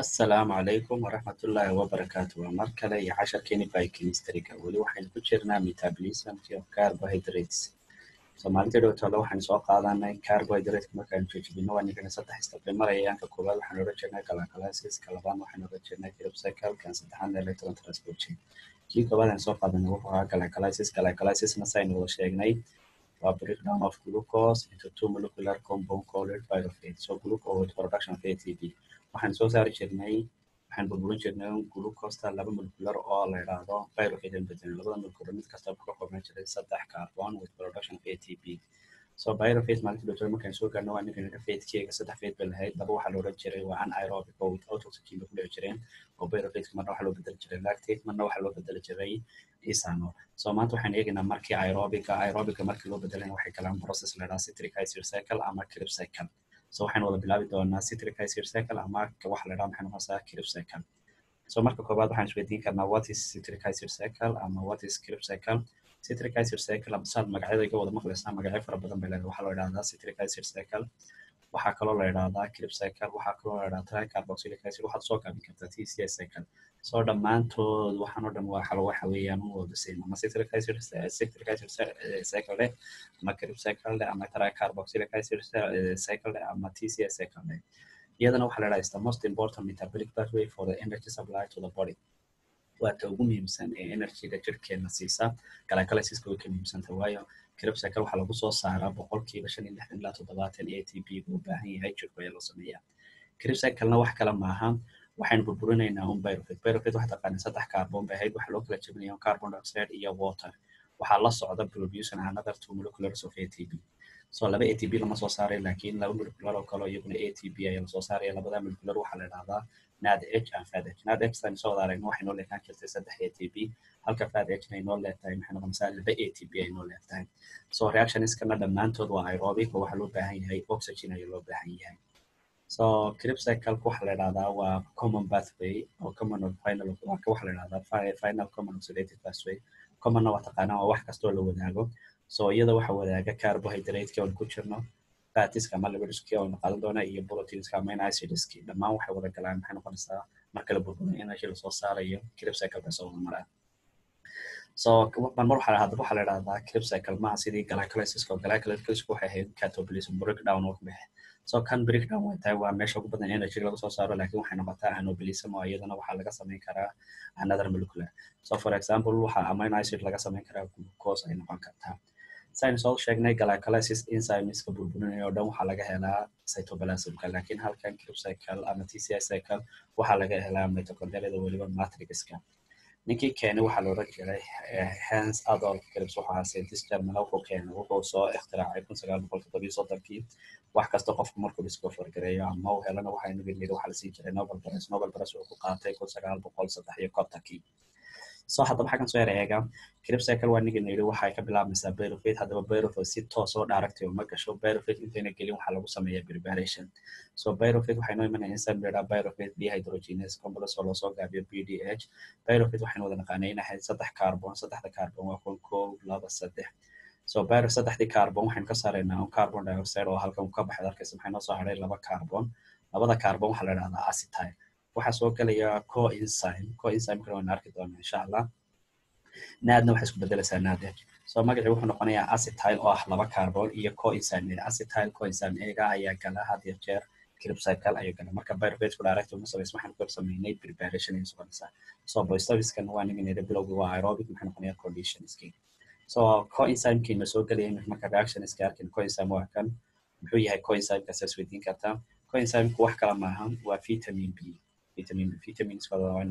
asalaamu calaykum waraxmatullaahi wabarakaatu waa mar kale iyo casharkeeni biochemistryga weli waxaynu ku jirnaa metabolismki carbohydrates. So maalintii dhowtole waxaynu soo qaadanay carbohydrateska markaanu joojibino waa ninkana saddex marayaanka koowaad waxaynu oran jirnay galacalasis ka labaad waxaynu oran jirnay kan saddexaadna electron transport kii koowaad aynu soo qaadanay wuxuu ahaa galacalasis galacalysisna saynu wada sheegnay waa breakdown of glucose into two molecular compound called pyruvate so glucose production of ATP waxaan soo saari jirnay waxaan burburin jirnay glucosta laba molecular oo la yidhaahdo bedelin labada molecular mid kasta ka koobnaan jiray saddex carbon with production of ATP so pyruvate maalintii markaan soo gaarno waa ninkan fatekeega saddex fate bay lahayd. Laba waxaa la oran jiray waa anaerobic oo without oxygen bay ku dhici jireen. Oo pyruvate marna waxaa loo bedeli jiray. Lactate marna waxaa loo bedeli jiray ethanol. So maanta waxaan eegaynaa markii aerobica aerobica markii loo bedelana waxay galaan process la yidhaha citric acid cycle ama crib cycle so waxaynu wada bilaabi doonaa citric acid cycle ama waxa la yidhaha maxay noqonaysaa crib cycle so marka koowaad waxaan isweydiin karnaa what is citric acid cycle ama what is crib cycle citric acid cycle saad magacyada iga wada maqlaysaa magacyo fara badan bay leedahay. Waxaa loo yidhahdaa citric acid cycle waxaa kaloo la yidhahdaa crib cycle waxaa kaloo la yidhahdaa tricarboxylic acid waxaad soo gaabin kartaa tca cycle. So dhammaantood waxaan oo dhan waa xalo waxa weeyaan u wada same ama acid acid cycle leh ama crib cycle leh ama tricarboxylic acid cycle leh ama tca cycle leh. Iyadana waxaa la yidhahdaa is the most important metabolic pathway for the energy supply to the body. Waa ugu muhiimsan ee energyga jirkeena siisa galacalysisca way ka muhiimsanta waayo crib cycle waxaa lagu soo saaraa boqolkiiba shan iyo lixdan ilaa toddobaatan a t p buu u baahan yahay jirku ayaa loo sameeyaa. Crib cyclena wax kale maaha waxaynu burburinaynaa un pyruvate pyruvate waxaa taqaanaa saddex carbon bay ahayd waxaa loo kala jebinaya carbon dioxide iyo water. Waxaa la socda producing another two moleculars of ATP so laba ATP lama soo saaray laakiin laba molecular oo kale iyaguna ATP ayaa la soo saaraya. Labada molecular waxaa la idhahdaa NAD H and FAD H. NAD H tan soo wada aragno waxay noo leekaan jirtay saddex ATP halka FAD H ay noo leetahay maxay noqonaysaa laba ATP ay noo leetahay so reactioniskana dhammaantood waa aerobic oo waxaa loo baahan yahay oxygen ayaa loo baahan yahay. So crib waxaa la idhahdaa waa common pathway oo common final waxaa la idhahdaa final common oxidative pathway. Commonna waa taqaanaa waa wax kastoo la wadaago. So iyada waxa wadaaga carbohydrateski oon ku jirno fatiska ama lipidiski oon qaadan doona iyo proteinska ama dhammaan waxay wada galaan maxay noqonaysaa marka la burburin energy la soo saarayo crib cycle bay soo maraan waxaa hadaba waxaa la idhahdaa crib cycle maaha sidii galacalysisca oo galacalysisca waxay ahayd catabolism breakdown oo baxe so kan breakdown way tahay waa meesha ugu badan energy laga soo saaro laakiin waxay noqotaa anobilism oo iyadana waxaa laga samayn karaa another molecular. So for example waxaa amino acid laga samayn karaa glucose ay noqon kartaa saynu soo sheegnay galacalasis enzymeska burburinaya dhan waxaa laga helaa cytoplasmka laakiin halkan crib cycle ama tci cycle waxaa laga helaa mitochondriada weliba matrixka ninkii keenay waxaa la jiray hans adolf cribs ahaa scientist german wuxuu keenay wuxuu soo ikhtiraacay kun sagaal boqol toddobiyo soddonkii wax kasta qofku markuu discover gareeyo ama uu helana waxaa yiri waxaa la siin jiray nobel prize. Nobel prize wuxuu ku qaatay kun sagaal boqol saddex iyo kontonkii so haddaba xaggan soo yara eega crib cycle waa nigan yidhi waxay ka bilaabmaysaa pyruvate haddaba pyruvate si toos oo uma gasho. Pyruvate intayna gelin waxaa lagu sameeyaa preparation. So pyruvate waxay noo imanaya la yidhaha pyruvate dehydrogenase complex oo loosoo gaabiyo p d h. Pyruvate waxaynu wada naqaanay in ahayd saddex carbon saddexda carbon waa kun kow laba saddex. So pyru saddexdii carbon waxaynu ka saaraynaa un carbon dioxide oo halkan ka baxay arkaysa maxay noo soo hadhay laba carbon. Labada carbon waxaa la yidhahdaa acetyl waxaa soo gelaya coenzyme. Coenzyme kana waynu arki doonaa insha allah naadna waxay isku bedelaysaa naadh so magacii wuxuu noqonayaa acetyl oo ah laba carbon iyo coenzyme acetyl coenzyme ega ayaa gala had iyo jeer crib ayaa gala marka direct uma samaysa waxaan ku sameynay preparation ay soconaysaa so boystaviskan waa nigan bilowga waa aerobic maxay noqonayaa conditionski so coenzymekina soo gelaya marka reactioniska arkin coenzyme waa kan. Muxuu yahay coenzymeka saas weydiin kartaa. Coenzymku wax kala maaha waa vitamin b vitamin vitamins waa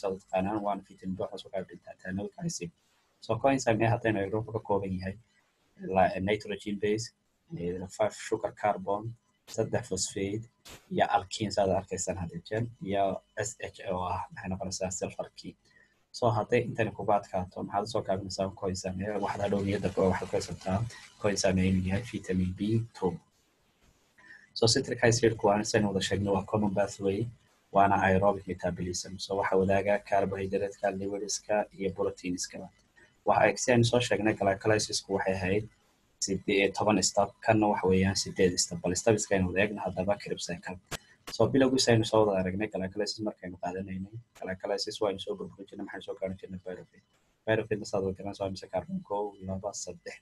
sida taqaanaan waana vitamin b waxaa soo qaab dhintaa taanooyinka acid so ka kooban yahay nitrogen base five sugar carbon saddex phosphate iyo alkin saad arkaysaan hadda iyo s h oo ah maxay noqonaysaa sulfarkii so hadday intani kuga adkaato maxaad u soo gaabinaysaa coenzyme waxaad hadhow niyadda waxaad ku haysataa coenzyme inuu yahay vitamin b two so citric acidku waa saynu wada sheegnay waa common pathway waana aerobic metabolism so waxa wadaaga carbohydrateska lipidiska iyo proteinska waxa si soo sheegnay galacalysisku waxay ahayd toban step kanna waxa weeyaan sideed step bal stebiska aynu wada eegna haddaba crib cycle so bilowgiisa aynu soo wada aragnay glycolysis markaynu qaadanaynay glycolysis waynu soo burburin jirnay maxaynu soo gaarin jirnay pyruvate pyruvate saad wada garanaysa waa mise carbon kow laba saddex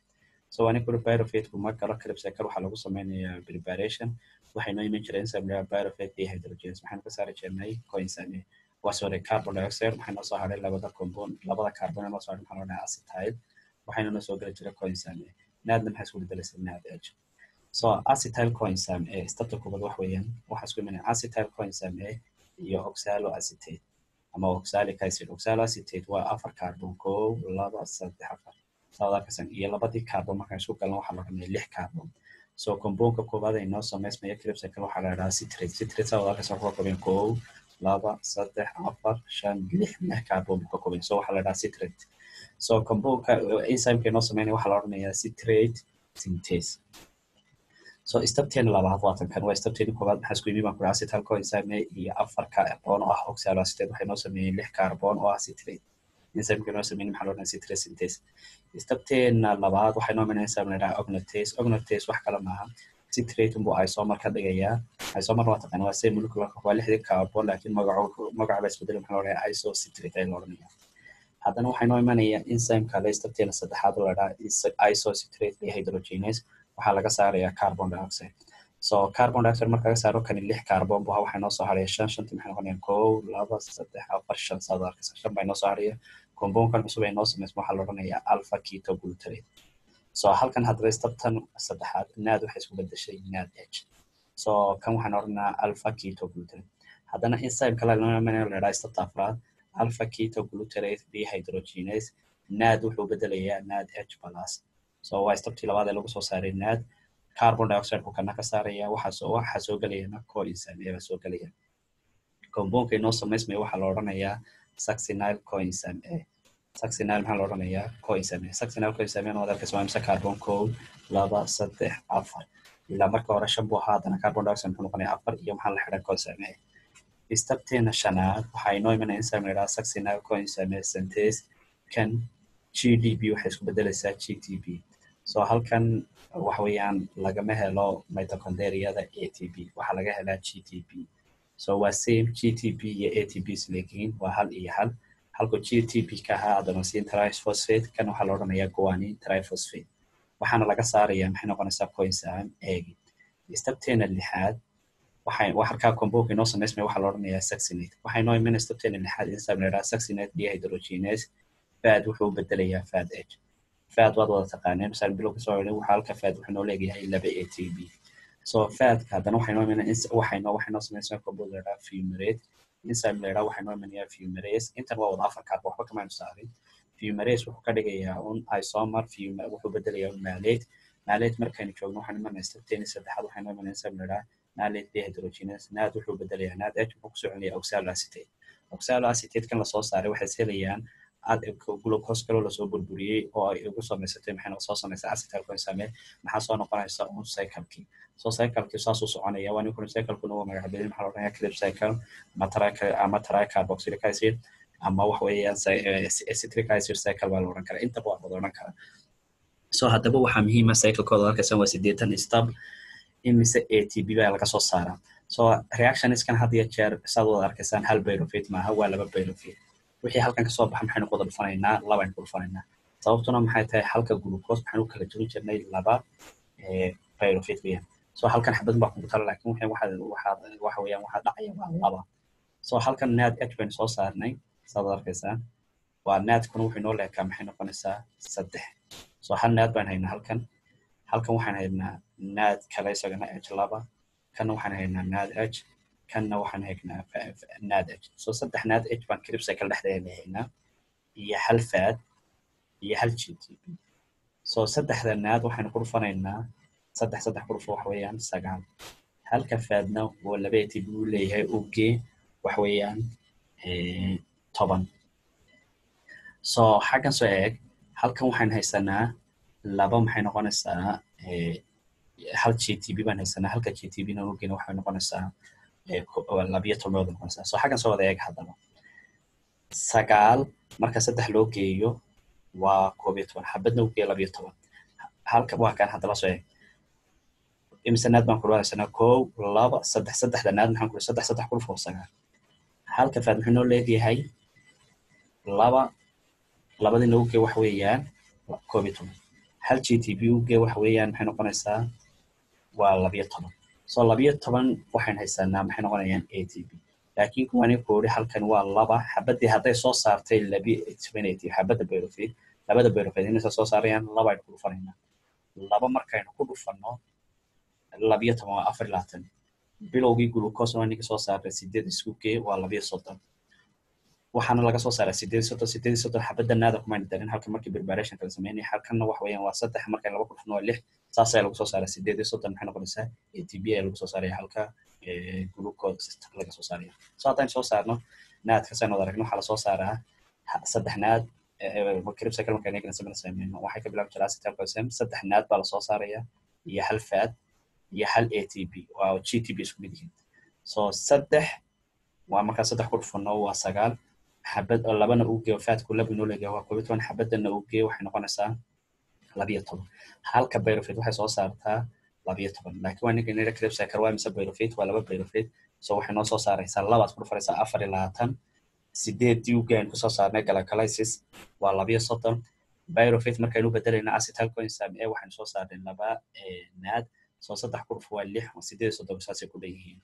so ani kuri pyruvateku ma galo clip cycle waxaa lagu sameynayaa preparation. Waxay noo iman jireen enzyme laga pyruvate dehydrogenase maxaynu ka saari jirnay coenzyme waa sorry carbon dioxide waxay noo soo hadhay labada compound labada carbon noo soo hadhay maxaa loo dhahaa acetyl. Waxayna noo soo geli jiray coenzyme naadna maxay isku bedelaysaa naad h so acetyl coenzyme a stepta koobaad wax weeyaan. Waxaa isku imanaya acetyl coenzyme a iyo oxaloacetate. Ama oxalic acid. Oxaloacetate waa afar carbon kow laba saddex afar saadakasan iyo labadii carbon markaan isku galno waxaa la odhanaya lix carbon so compoundka koobaad ay noo samaysmaya clip cycle waxaa la idhahaa citrate citrate saadakasan wuxuu ka kooban kow laba saddex afar shan lix lix carbon ka kooban so waxaa la idhahaa citrate so compoundka enzymeka noo sameynaya waxaa la odhanayaa citrate synthase so stepteena labaad waatan waa stepteeni koobaad maxaa isku yimi baan acetyl coenzyme iyo afar carbon oo ah oxaloacetate waxay noo sameeyeen lix carbon oo ah citrate enzymeka noo sameeyeen maxaa loo citrate labaad waxay noo imanaya enzyme la dhahaa ognatase ognatase wax kale maaha citrate unbuu isomer ka dhigayaa isomer waa taqaan waa same molecular waa lixdii carbon laakiin magaco magaca baa isbeddel maxaa loo dhahaa isocitrate ayaa la odhanaya haddana waxay noo imanaya enzymeka le stepteena saddexaad la dhahaa isocitrate dehydrogenase waxaa laga saarayaa carbon dioxide so carbon dioxide marka laga saaro kani lix carbon bu waxay noo soo haraya shan shantii maxay noqonayaan kow laba saddex afar shan saad arkaysa. Shan bay noo soo haraya compoundkan cusub ay noo samaysma waxaa la odhanayaa alpha keto glutarate so halkan haddaba steptan saddexaad naad waxay isku bedeshay naad h. So kan waxaan odhanaa alpha keto glutarate haddana enzyme kale la dhahaa stepta afraad. Alpha keto glutarate dehydrogenase naad wuxuu bedelayaa naad h plus. So waa steptii labaad ee lagu soo saaray naad carbon dioxide ku kana ka saaraya waxaa soo coenzyme baa soo gelaya compoundka inoo samaysmaya waxaa la odhanayaa coenzyme a. Succinyl maxaa la odhanayaa? Coenzyme a. Succinyl coenzyme a wadalkaas waa imse carbon kow laba saddex afar. Ilaa marka hore shan buu ahaa haddana carbon dioxide muxuu noqonaya afar iyo maxaa la xidhan coenzyme a. Stepteena shanaad waxaa inoo imanaya enzyme la yidhaha succinyl coenzyme a synthase kan gdp waxay isku bedelaysaa gtp so halkan waxa weeyaan lagama helo mitochondriada atp waxaa laga helaa gtp so waa same gtp iyo atp isleegiin waa hal iyo hal. Halku gtp ka ahaa adenosine triphosphate kan waxaa la odhanayaa guanine triphosphate. Waxaana laga saaraya maxay noqonaysaa coenzyme eegi stepteena lixaad waxay halkaa compoundka inoo samaysmaya waxaa la odhanayaa succinate. Waxay noo imanaya stepteena lixaad enzyme la yidhaha succinate dehydrogenase. Fad wuxuu bedelayaa fad h fad waad wada taqaaneen misal bilow ka soo celin waxaa halka fad wuxuu noo leeyahay laba a t b so fadka haddana waxay noo imanaya waxay noo waxay noo samaysaa compound la yidhaha fumarate enzyme la imanayaa fumarase intan waa wada afar kaarba waxba kamaynu saarin fumarase wuxuu ka dhigayaa un isomer fumar wuxuu bedelayaa un malate malate markaynu joogno waxaan imanaya stepteeni saddexaad waxay noo imanaya enzyme la yidhaha malate dehydrogenase naad wuxuu bedelayaa naad h wuxuu ku soo celinayaa oxaloacetate oxaloacetate kan la soo saaray waxay glucose kaloo la soo burburiyey oo ay ugu samaysatay maxay soo samaysay coenzyme maxaa soo noqonaysa un cyclekii so cyclekii saasuu soconaya waa ninkuna cyclekuna waa magac maxaa loo clip cycle ama tricarboxylic ama wax weeyaan citric cycle baa la odhan karaa intaba waa wada odhan karaa haddaba waxaa muhiima cyclekooda arkaysan waa sideetan stab imise a t b baa laga soo saaraa so reactioniskan had iyo jeer saad wada arkaysaan hal pyruvate maaha waa laba pyruvate wixii halkan ka soo baxa maxaynu ku dhufanaynaa labaynu ku dhufanaynaa sababtuna maxay tahay halka glucose maxaynu kala duwan jirnay laba pyruvate weeyaan so halkan xabad baa kugu tala laakiin waxa weeyaan dhacaya waa laba. So halkan naad h baynu soo saarnay saad arkaysaa. Waa naadkuna wuxuu inoo leekaa maxay noqonaysaa saddex. So hal naad baan haynaa halkan. Halkan waxaan haynaa naad kale isagana h laba. Kana waxaan haynaa naad h kanna waxaan haynaa naad h so saddex naad h baan clip cycle dhexdeeda haynaa iyo hal faad iyo hal g t p so saddexda naad waxaynu ku dhufanaynaa saddex saddex ku dhufo waxa weeyaan sagaal halka faadna oo laba p uu leeyahay ugee waxa weeyaan toban so xaggan soo eeg halkan waxaan haysanaa laba maxay noqonaysaa hal g t b baan haysanaa halka g t b na ugeena waxay noqonaysaa labiyo toban bay noqonaysaa so xaggan soo wada eeg haddaba sagaal marka saddex loo geeyo waa koob iyo toban. Xabadna ugeeya labiyo toban. Halka waa kan haddaba soo eeg imise naad baan kula haysanaa kow laba saddex saddexda naad maxaan kula saddex saddex kuluf oo sagaal halka faad muxuu noo leegyahay? Laba labadina uge wax weeyaan koob toban. Hal g t b uge wax weeyaan maxay noqonaysaa? Waa labiyo toban so labiyo toban waxayn haysanaa maxay noqonayaan a t b laakiin kuwani koori halkan waa laba. Xabadii hadday soo saartay labi toban a t xabadda bayrofid labada bayrofid inaysa soo saarayaan laba aynu ku dhufanaynaa. Laba markaynu ku dhufanno labiyo toban waa afar labaatan. Bilowgii glucose waa ninka soo saaray sideed isku gee waa labiyo soddon. Waxaana laga soo saaraa sideed soddon sideed soddon xabadda naada kumayna darin halka markii preparation kala sameynaya halkanna wax weeyaan waa saddex markay laba ku dhufno waa lix saas lagu soo saaraa sideed iyo maxay noqonaysaa t b ayaa lagu soo saaraya halka glucose laga so haddaan soo saarno naadka saynu wada aragno waxaa la soo saaraa saddex naad waxay ka bilaabi jiraa acetalcosim saddex naad baa la soo saaraya iyo hal faad iyo hal a t b. Waa g t b isku mid yihiin. So saddex waa markaa saddex ku dhufano waa sagaal. Xabad labana uu geeyo faadku laba inoo leeyahay waa koob iyo toban. Xabadana uu geeyo waxay noqonaysaa labiyo toban. Halka bayrofit waxay soo saartaa labiyo toban. Laakiin waa ninka laba bayrofit so waxay noo soo saaraysaa labaad ku dhufanaysaa afar iyo uge aynu ku soo saarnay galacalisis waa labiyo soddon. Byrofit markaynu bedelayna acetalcoenzyme e waxaynu soo saarnay laba naad soo saddex ku dhuf waa lix sideed soddon saasay ku leeyihiin